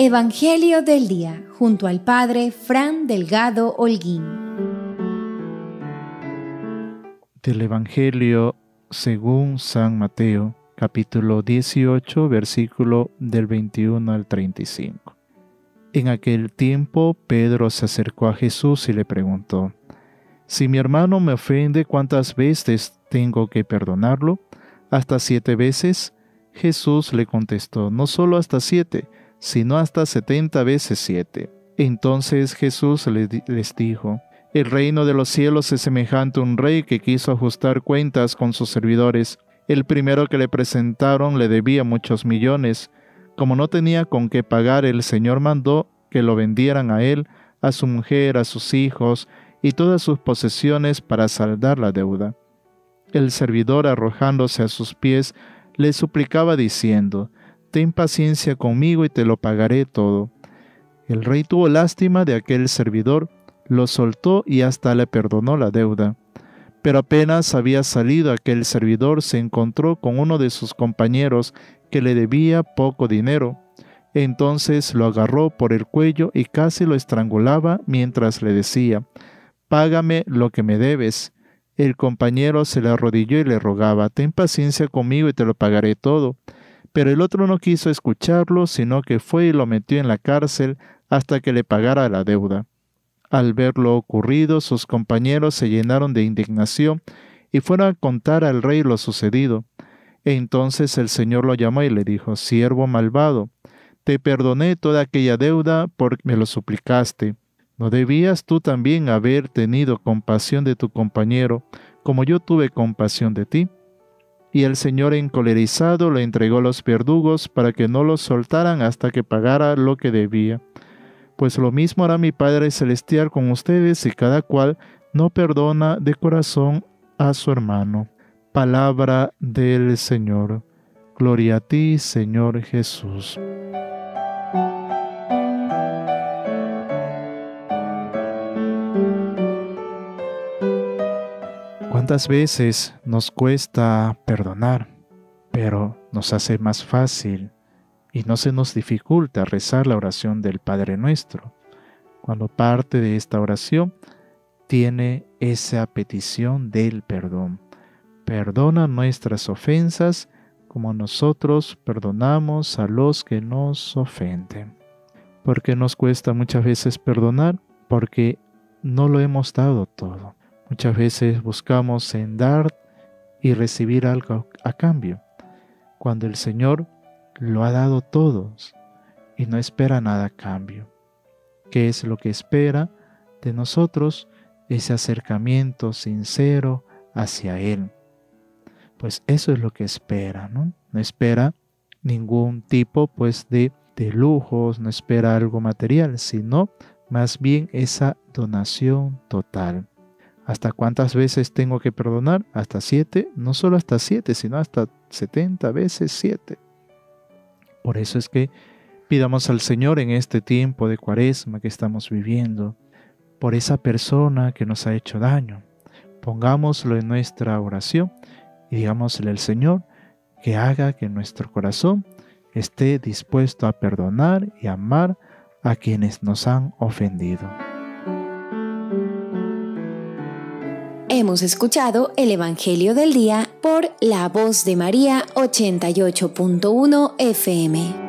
Evangelio del Día junto al Padre Fran Delgado Holguín. Del Evangelio según San Mateo, capítulo 18, versículo del 21 al 35. En aquel tiempo Pedro se acercó a Jesús y le preguntó, Si mi hermano me ofende, ¿cuántas veces tengo que perdonarlo? ¿Hasta siete veces? Jesús le contestó, no solo hasta siete, sino hasta setenta veces siete. Entonces Jesús les dijo, El reino de los cielos es semejante a un rey que quiso ajustar cuentas con sus servidores. El primero que le presentaron le debía muchos millones. Como no tenía con qué pagar, el Señor mandó que lo vendieran a él, a su mujer, a sus hijos y todas sus posesiones para saldar la deuda. El servidor, arrojándose a sus pies, le suplicaba diciendo, ten paciencia conmigo y te lo pagaré todo. El rey tuvo lástima de aquel servidor, lo soltó y hasta le perdonó la deuda. Pero apenas había salido aquel servidor se encontró con uno de sus compañeros que le debía poco dinero. Entonces lo agarró por el cuello y casi lo estrangulaba mientras le decía, Págame lo que me debes. El compañero se le arrodilló y le rogaba, Ten paciencia conmigo y te lo pagaré todo. Pero el otro no quiso escucharlo, sino que fue y lo metió en la cárcel hasta que le pagara la deuda. Al ver lo ocurrido, sus compañeros se llenaron de indignación y fueron a contar al rey lo sucedido. E entonces el Señor lo llamó y le dijo, Siervo malvado, te perdoné toda aquella deuda porque me lo suplicaste. ¿No debías tú también haber tenido compasión de tu compañero, como yo tuve compasión de ti? Y el Señor encolerizado le entregó los verdugos para que no los soltaran hasta que pagara lo que debía. Pues lo mismo hará mi Padre Celestial con ustedes si cada cual no perdona de corazón a su hermano. Palabra del Señor. Gloria a ti, Señor Jesús. ¿Cuántas veces nos cuesta perdonar, pero nos hace más fácil y no se nos dificulta rezar la oración del Padre Nuestro? Cuando parte de esta oración tiene esa petición del perdón. Perdona nuestras ofensas como nosotros perdonamos a los que nos ofenden. ¿Por qué nos cuesta muchas veces perdonar? Porque no lo hemos dado todo. Muchas veces buscamos en dar y recibir algo a cambio, cuando el Señor lo ha dado todos y no espera nada a cambio. ¿Qué es lo que espera de nosotros? Ese acercamiento sincero hacia Él. Pues eso es lo que espera, ¿no? No espera ningún tipo pues de, de lujos, no espera algo material, sino más bien esa donación total. ¿Hasta cuántas veces tengo que perdonar? Hasta siete, no solo hasta siete, sino hasta setenta veces siete. Por eso es que pidamos al Señor en este tiempo de cuaresma que estamos viviendo, por esa persona que nos ha hecho daño. Pongámoslo en nuestra oración y digámosle al Señor que haga que nuestro corazón esté dispuesto a perdonar y amar a quienes nos han ofendido. Hemos escuchado el Evangelio del Día por la voz de María 88.1 FM.